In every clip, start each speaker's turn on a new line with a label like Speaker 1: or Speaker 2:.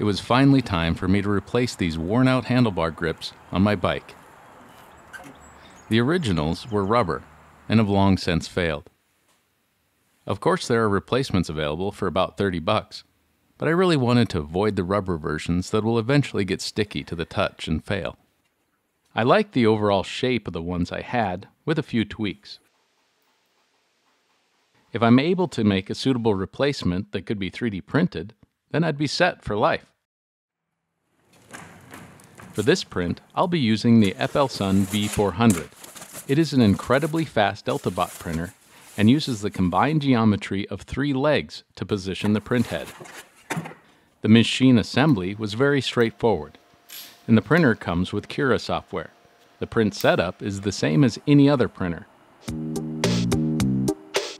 Speaker 1: it was finally time for me to replace these worn out handlebar grips on my bike. The originals were rubber and have long since failed. Of course, there are replacements available for about 30 bucks, but I really wanted to avoid the rubber versions that will eventually get sticky to the touch and fail. I liked the overall shape of the ones I had, with a few tweaks. If I'm able to make a suitable replacement that could be 3D printed, then I'd be set for life. For this print, I'll be using the FLSun V400. It is an incredibly fast DeltaBot printer and uses the combined geometry of three legs to position the print head. The machine assembly was very straightforward, and the printer comes with Cura software. The print setup is the same as any other printer.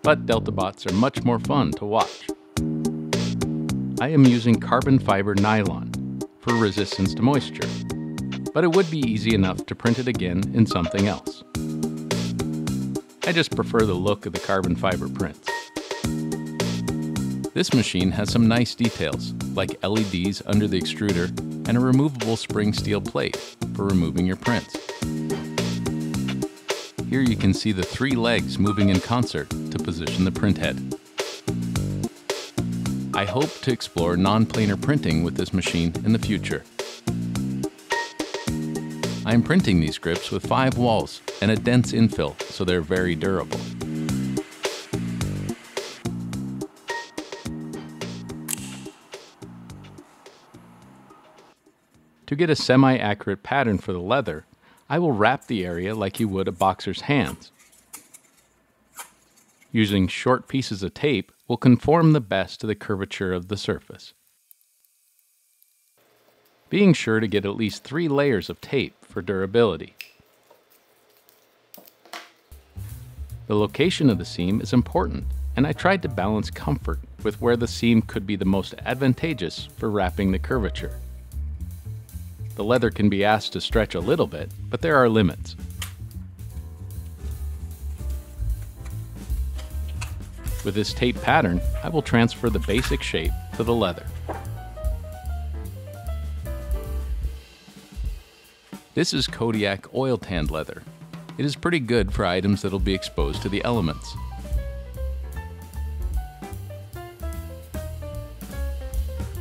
Speaker 1: But DeltaBots are much more fun to watch. I am using carbon fiber nylon for resistance to moisture, but it would be easy enough to print it again in something else. I just prefer the look of the carbon fiber prints. This machine has some nice details, like LEDs under the extruder and a removable spring steel plate for removing your prints. Here you can see the three legs moving in concert to position the print head. I hope to explore non-planar printing with this machine in the future. I am printing these grips with five walls and a dense infill so they're very durable. To get a semi-accurate pattern for the leather, I will wrap the area like you would a boxer's hands. Using short pieces of tape will conform the best to the curvature of the surface. Being sure to get at least three layers of tape for durability. The location of the seam is important, and I tried to balance comfort with where the seam could be the most advantageous for wrapping the curvature. The leather can be asked to stretch a little bit, but there are limits. With this tape pattern, I will transfer the basic shape to the leather. This is Kodiak oil tanned leather. It is pretty good for items that will be exposed to the elements.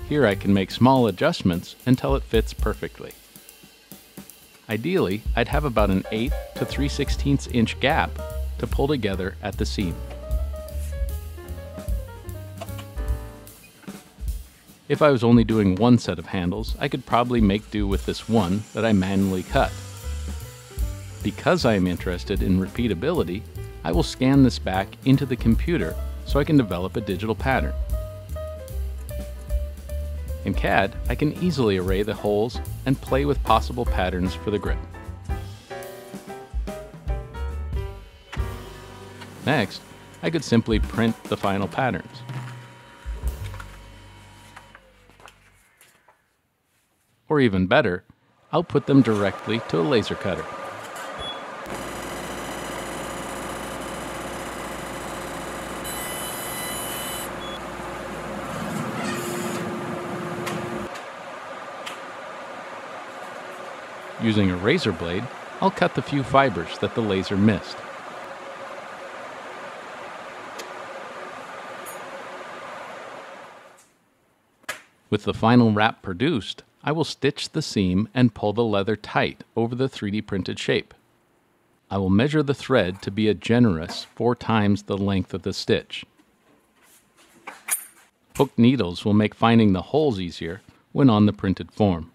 Speaker 1: Here I can make small adjustments until it fits perfectly. Ideally, I'd have about an 8 to 3 16 inch gap to pull together at the seam. If I was only doing one set of handles, I could probably make do with this one that I manually cut. Because I am interested in repeatability, I will scan this back into the computer so I can develop a digital pattern. In CAD, I can easily array the holes and play with possible patterns for the grip. Next, I could simply print the final patterns. Or even better, output them directly to a laser cutter. Using a razor blade, I'll cut the few fibers that the laser missed. With the final wrap produced, I will stitch the seam and pull the leather tight over the 3D printed shape. I will measure the thread to be a generous four times the length of the stitch. Hooked needles will make finding the holes easier when on the printed form.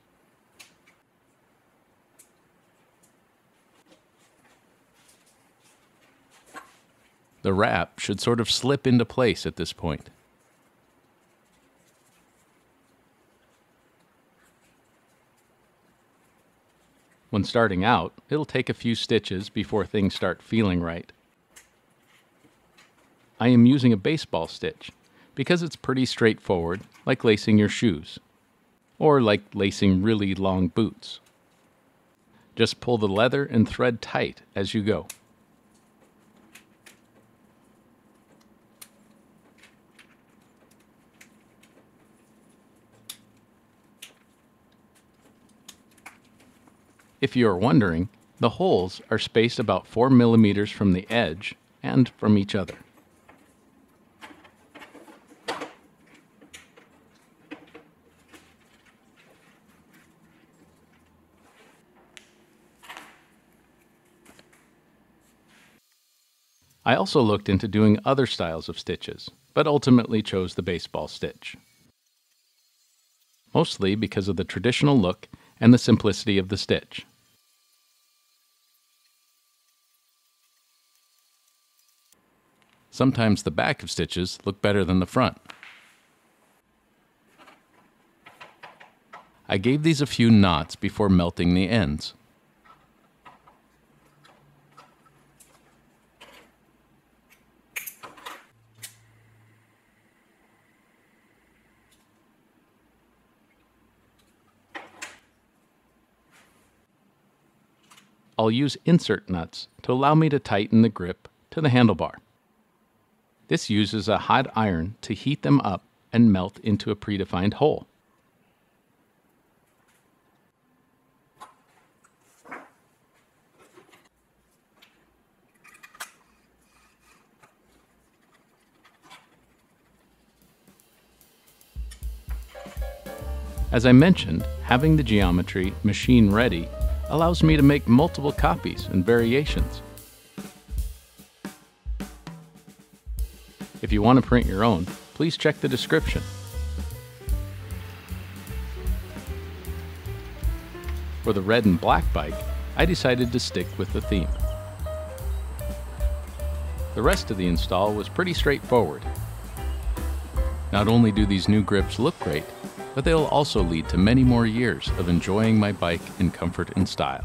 Speaker 1: The wrap should sort of slip into place at this point. When starting out, it'll take a few stitches before things start feeling right. I am using a baseball stitch because it's pretty straightforward, like lacing your shoes, or like lacing really long boots. Just pull the leather and thread tight as you go. If you are wondering, the holes are spaced about 4 millimeters from the edge and from each other. I also looked into doing other styles of stitches, but ultimately chose the baseball stitch. Mostly because of the traditional look and the simplicity of the stitch. Sometimes the back of stitches look better than the front. I gave these a few knots before melting the ends. I'll use insert nuts to allow me to tighten the grip to the handlebar. This uses a hot iron to heat them up and melt into a predefined hole. As I mentioned, having the geometry machine ready allows me to make multiple copies and variations. If you want to print your own, please check the description. For the red and black bike, I decided to stick with the theme. The rest of the install was pretty straightforward. Not only do these new grips look great, but they'll also lead to many more years of enjoying my bike in comfort and style.